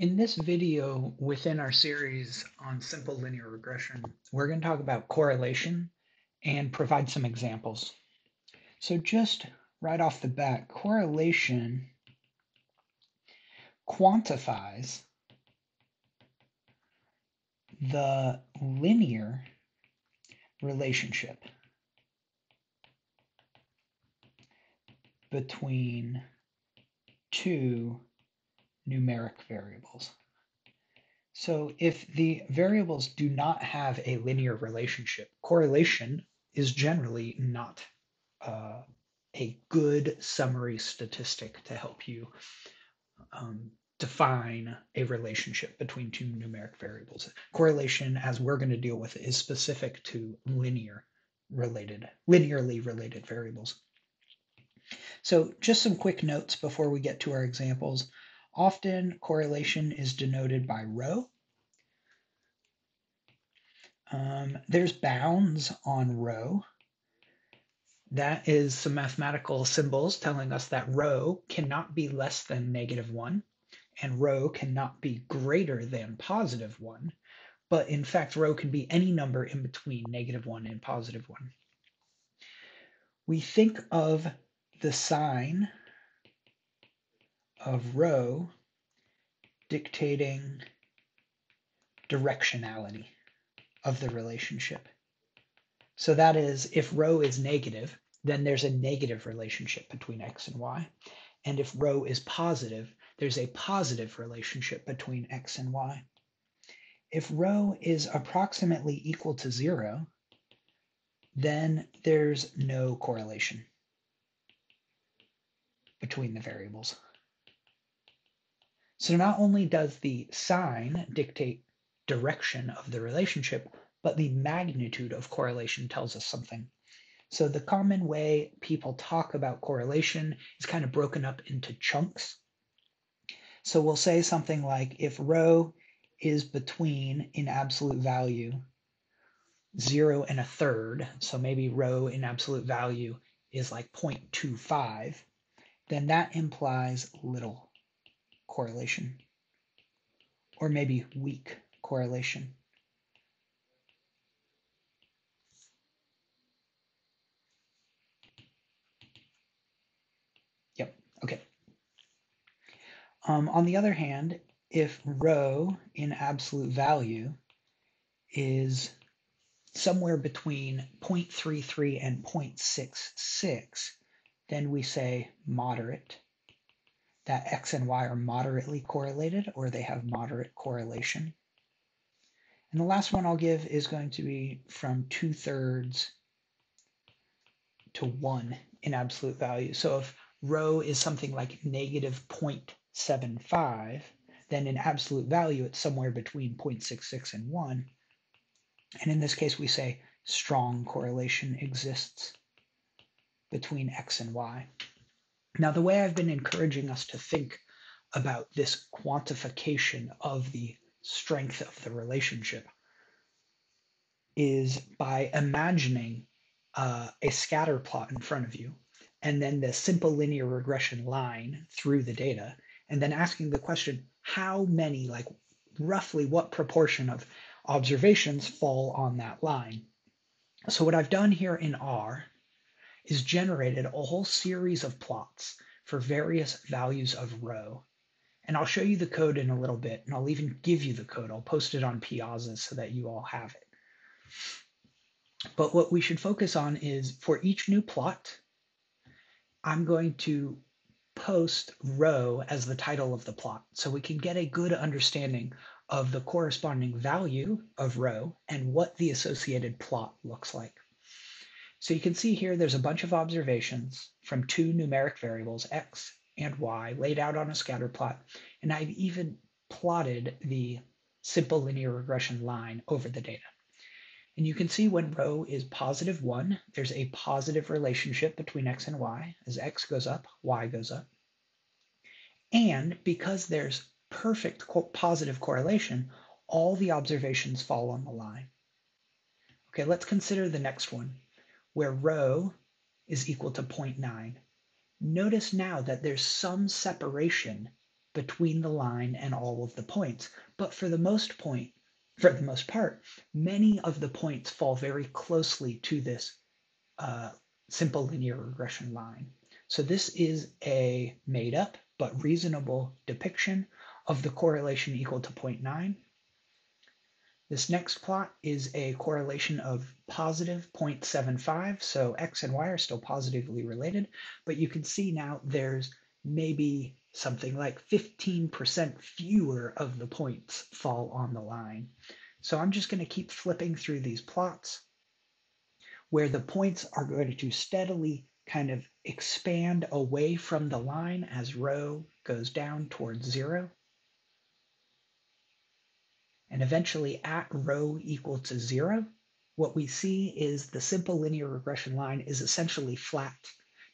In this video within our series on simple linear regression, we're going to talk about correlation and provide some examples. So just right off the bat, correlation quantifies the linear relationship between two numeric variables. So if the variables do not have a linear relationship, correlation is generally not uh, a good summary statistic to help you um, define a relationship between two numeric variables. Correlation, as we're going to deal with, is specific to linear related, linearly related variables. So just some quick notes before we get to our examples. Often correlation is denoted by rho. Um, there's bounds on rho. That is some mathematical symbols telling us that rho cannot be less than negative 1 and rho cannot be greater than positive 1. But in fact, rho can be any number in between negative 1 and positive 1. We think of the sign of rho dictating directionality of the relationship. So that is, if rho is negative, then there's a negative relationship between x and y. And if rho is positive, there's a positive relationship between x and y. If rho is approximately equal to zero, then there's no correlation between the variables. So not only does the sign dictate direction of the relationship, but the magnitude of correlation tells us something. So the common way people talk about correlation is kind of broken up into chunks. So we'll say something like if rho is between in absolute value zero and a third, so maybe rho in absolute value is like 0.25, then that implies little correlation or maybe weak correlation. Yep, okay. Um, on the other hand, if rho in absolute value is somewhere between 0.33 and 0.66, then we say moderate, that X and Y are moderately correlated or they have moderate correlation. And the last one I'll give is going to be from two thirds to one in absolute value. So if rho is something like negative 0.75, then in absolute value, it's somewhere between 0.66 and 1. And in this case, we say strong correlation exists between x and y. Now, the way I've been encouraging us to think about this quantification of the strength of the relationship is by imagining uh, a scatter plot in front of you and then the simple linear regression line through the data and then asking the question how many like roughly what proportion of observations fall on that line? So what i've done here in r is generated a whole series of plots for various values of rho. And I'll show you the code in a little bit, and I'll even give you the code. I'll post it on Piazza so that you all have it. But what we should focus on is for each new plot, I'm going to post rho as the title of the plot so we can get a good understanding of the corresponding value of rho and what the associated plot looks like. So you can see here there's a bunch of observations from two numeric variables, x and y, laid out on a scatter plot. And I've even plotted the simple linear regression line over the data. And you can see when rho is positive 1, there's a positive relationship between x and y. As x goes up, y goes up. And because there's perfect co positive correlation, all the observations fall on the line. Okay, let's consider the next one where rho is equal to 0.9. Notice now that there's some separation between the line and all of the points. But for the most point, for the most part, many of the points fall very closely to this uh, simple linear regression line. So this is a made up but reasonable depiction of the correlation equal to 0.9. This next plot is a correlation of positive 0.75, so x and y are still positively related, but you can see now there's maybe something like 15% fewer of the points fall on the line. So I'm just going to keep flipping through these plots where the points are going to steadily kind of expand away from the line as rho goes down towards zero. And eventually at rho equal to zero, what we see is the simple linear regression line is essentially flat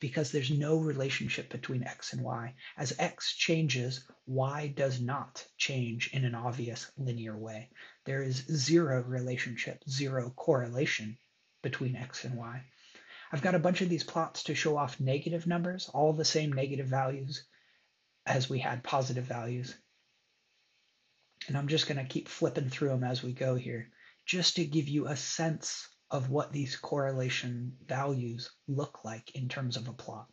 because there's no relationship between x and y. As x changes, y does not change in an obvious linear way. There is zero relationship, zero correlation between x and y. I've got a bunch of these plots to show off negative numbers, all the same negative values as we had positive values. And I'm just going to keep flipping through them as we go here, just to give you a sense of what these correlation values look like in terms of a plot.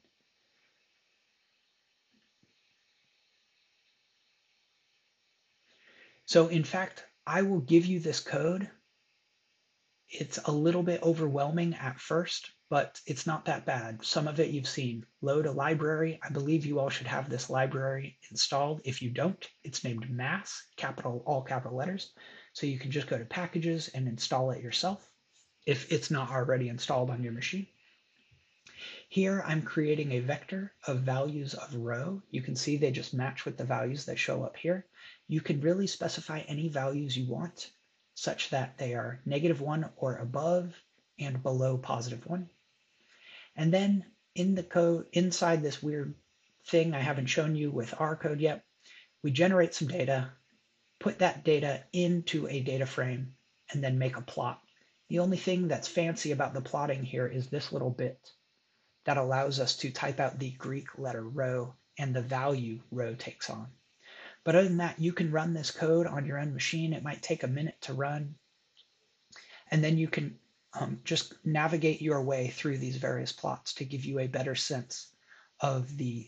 So in fact, I will give you this code. It's a little bit overwhelming at first, but it's not that bad. Some of it you've seen. Load a library. I believe you all should have this library installed. If you don't, it's named MASS, capital, all capital letters. So you can just go to packages and install it yourself if it's not already installed on your machine. Here I'm creating a vector of values of rho. You can see they just match with the values that show up here. You can really specify any values you want such that they are negative one or above and below positive one. And then in the code, inside this weird thing I haven't shown you with our code yet, we generate some data, put that data into a data frame, and then make a plot. The only thing that's fancy about the plotting here is this little bit that allows us to type out the Greek letter rho and the value rho takes on. But other than that, you can run this code on your own machine. It might take a minute to run. And then you can um, just navigate your way through these various plots to give you a better sense of the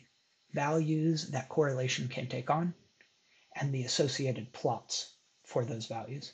values that correlation can take on and the associated plots for those values.